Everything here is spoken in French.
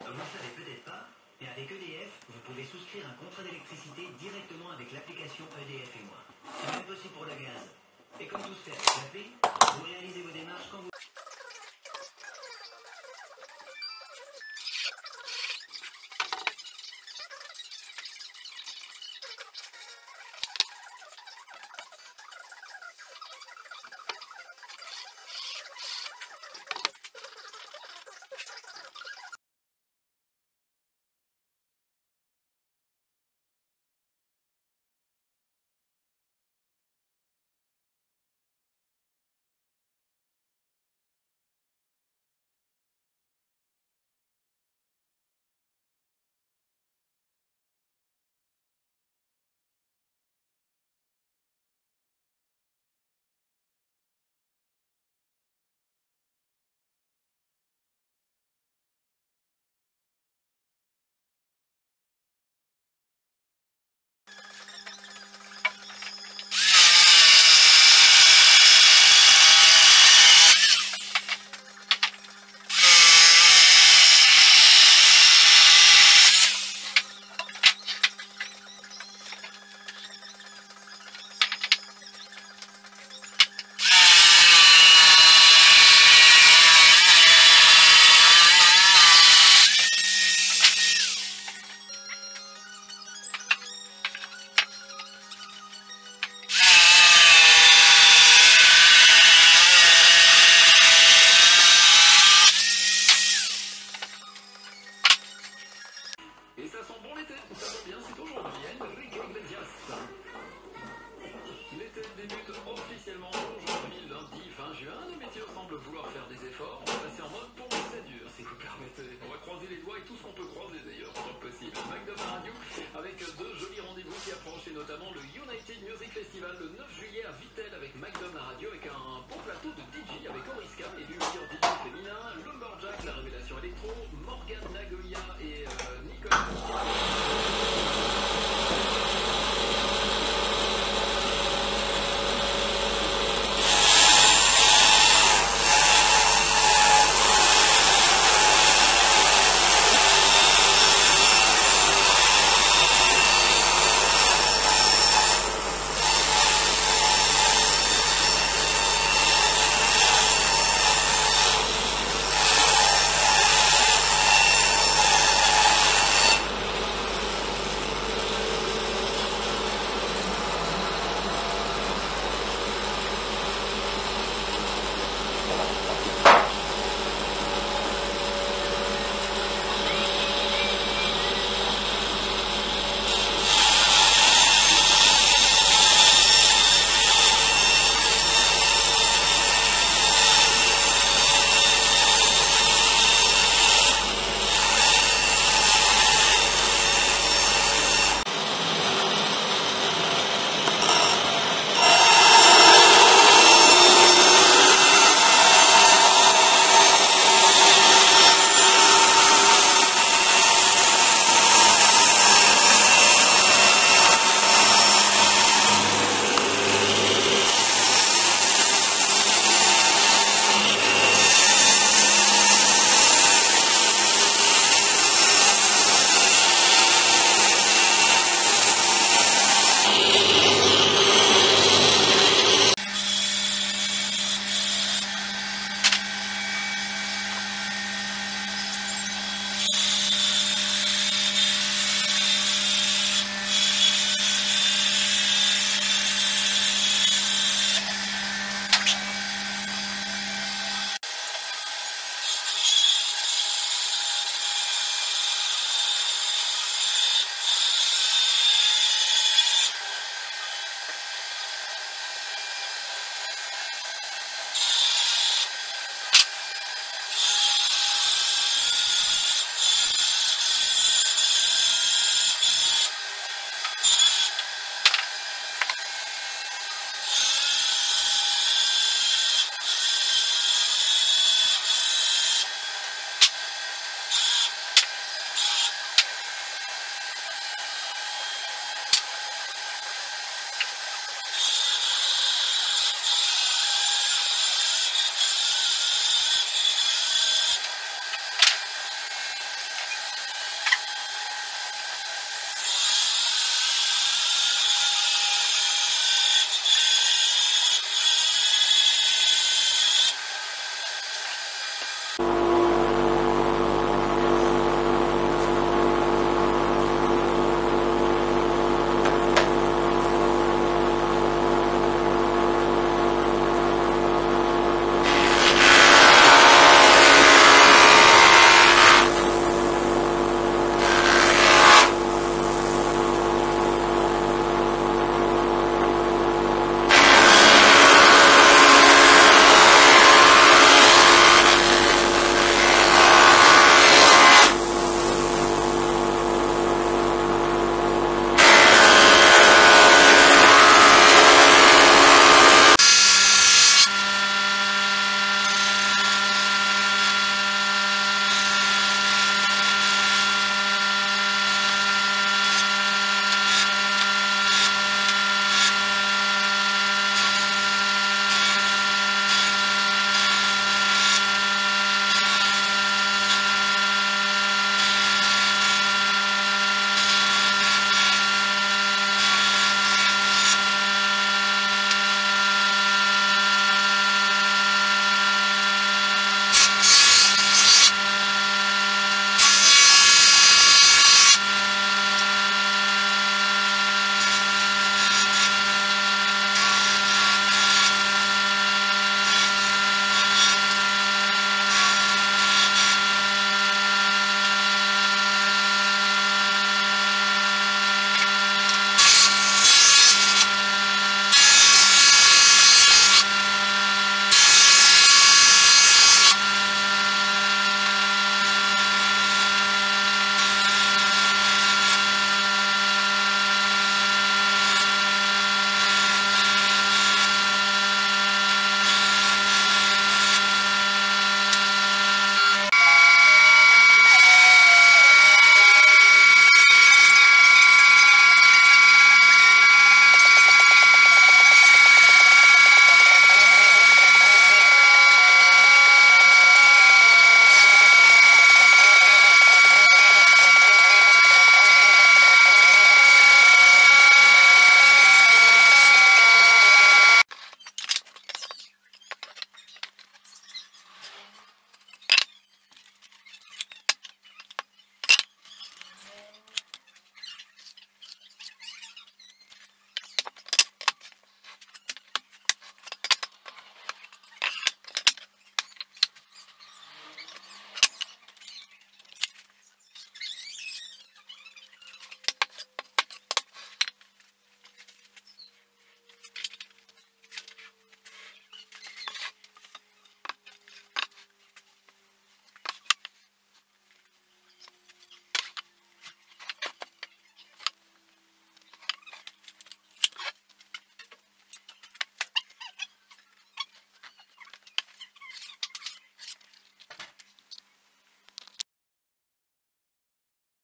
Vous ne savez peut-être pas, mais avec EDF, vous pouvez souscrire un contrat d'électricité directement avec l'application EDF et moi. C'est même possible pour le gaz. Et comme tout se fait avec la paix, vous réalisez vos démarches quand vous... ça sent bon l'été, ça sent bien, c'est aujourd'hui hein, Enrique Iglesias. L'été débute officiellement aujourd'hui, lundi fin juin. Les météos semblent vouloir faire des efforts. On va passer en mode pour que si vous permettez. On va croiser les doigts et tout ce qu'on peut croiser d'ailleurs, tant que possible. McDonald's Radio, avec deux jolis rendez-vous qui approchent, et notamment le United Music Festival le 9 juin.